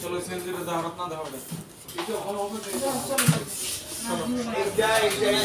চলো সেলফিটা দাও হাত না দাও এটা চলো, চলো। না, দিও না।